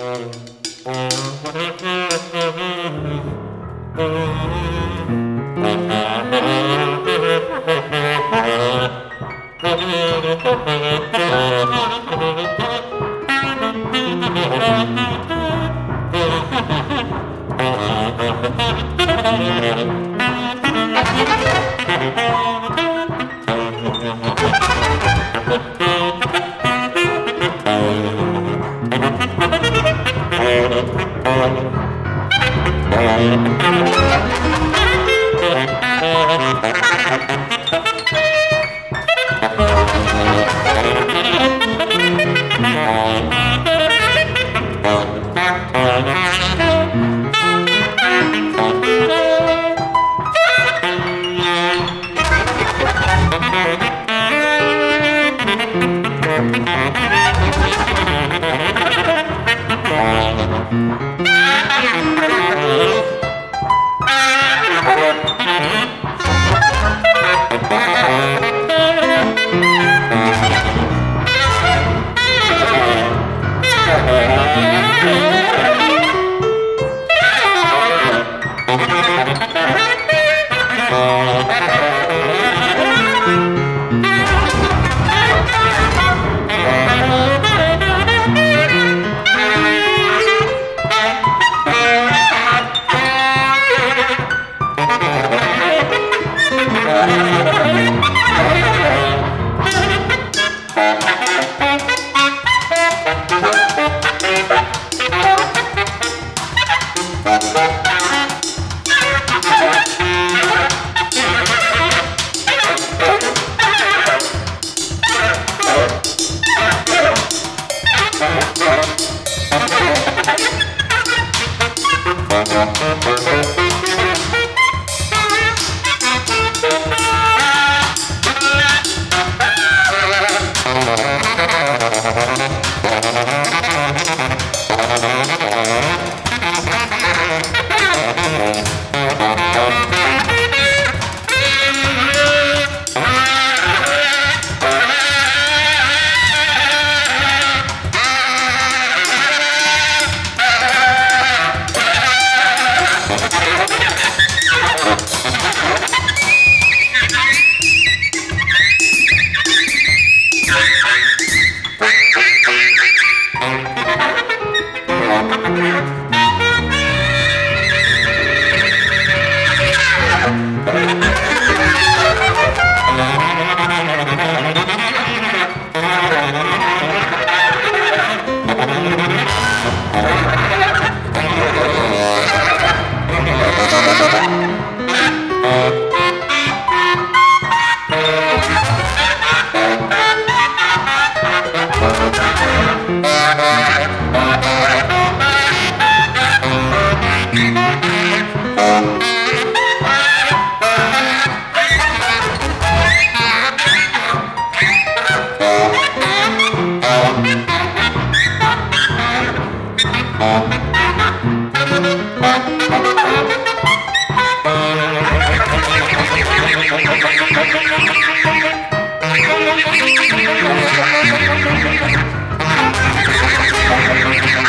Thank Thank Uh-huh.